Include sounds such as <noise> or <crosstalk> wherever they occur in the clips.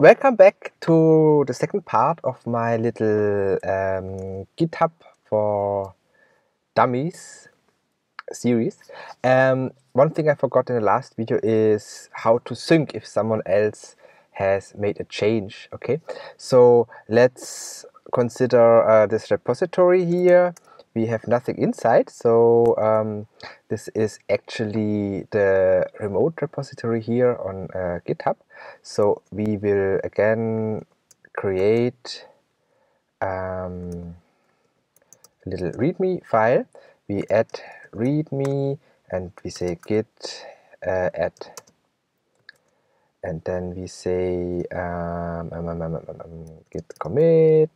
Welcome back to the second part of my little um, GitHub for Dummies series. Um, one thing I forgot in the last video is how to sync if someone else has made a change. Okay, so let's consider uh, this repository here we have nothing inside so um, this is actually the remote repository here on uh, github so we will again create um, a little readme file. We add readme and we say git uh, add. And then we say um, um, um, um, um, git commit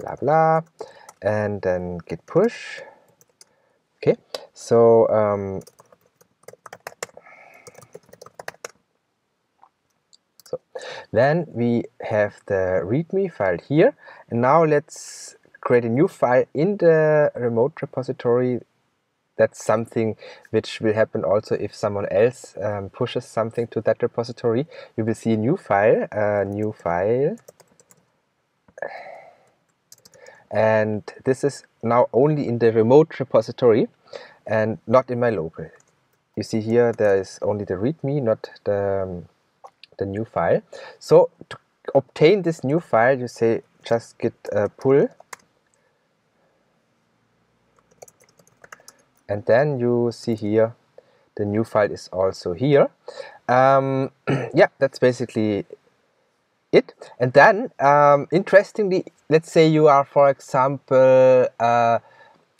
blah blah and then git push. Okay so so then we have the readme file here. And now let's create a new file in the remote repository. That's something which will happen also if someone else um, pushes something to that repository. You will see a new file a new file. And this is now only in the remote repository and not in my local. You see here there is only the readme, not the, um, the new file. So to obtain this new file, you say just git uh, pull and then you see here the new file is also here. Um, <clears throat> yeah, that's basically it. And then, um, interestingly, let's say you are, for example, uh,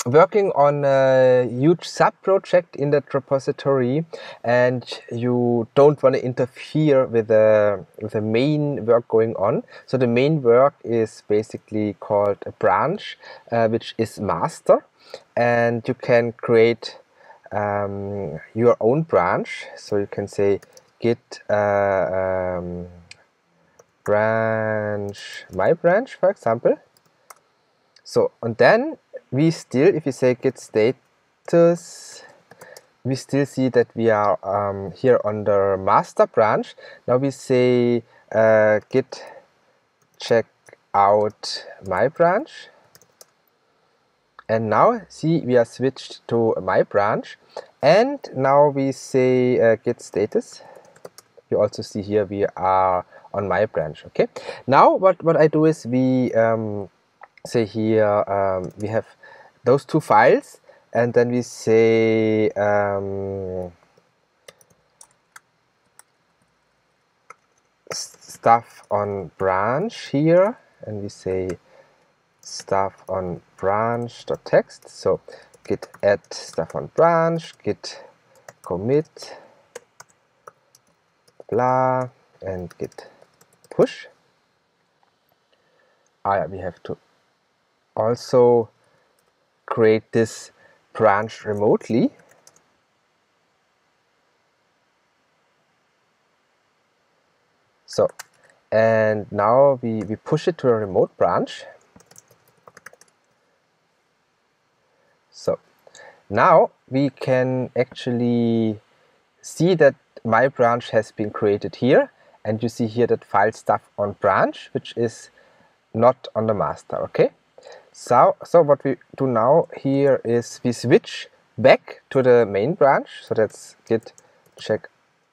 working on a huge sub-project in that repository and you don't want to interfere with the, with the main work going on. So the main work is basically called a branch, uh, which is master. And you can create um, your own branch. So you can say git uh, um, branch my branch for example so and then we still if you say git status we still see that we are um, here on the master branch. Now we say uh, git check out my branch. And now see we are switched to my branch. And now we say uh, git status. You also see here we are on my branch okay? Now what what I do is we um, say here um, we have those two files and then we say um, stuff on branch here and we say stuff on branch.txt so git add stuff on branch git commit blah and git push. Ah, yeah we have to also create this branch remotely. So and now we, we push it to a remote branch. So now we can actually see that my branch has been created here. And you see here that file stuff on branch which is not on the master okay so so what we do now here is we switch back to the main branch. So let's git check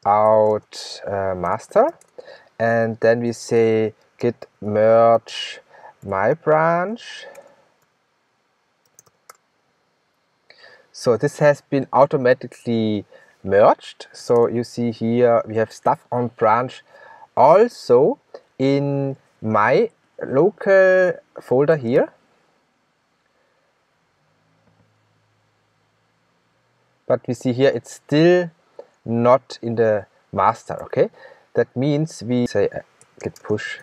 out uh, master. And then we say git merge my branch. So this has been automatically merged. So you see here we have stuff on branch also in my local folder here but we see here it's still not in the master okay that means we say uh, git push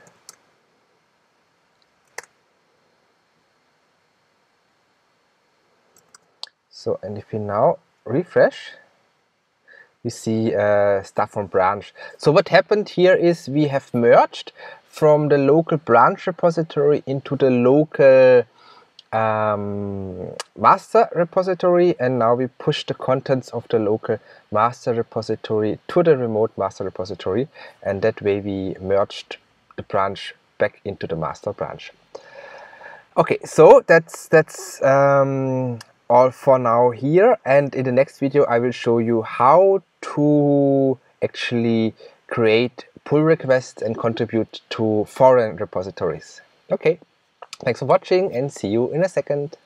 so and if we now refresh we see uh, stuff from branch. So what happened here is we have merged from the local branch repository into the local um, master repository and now we push the contents of the local master repository to the remote master repository and that way we merged the branch back into the master branch. Okay, so that's that's um, all for now here and in the next video I will show you how to actually create pull requests and contribute to foreign repositories. Okay. Thanks for watching and see you in a second.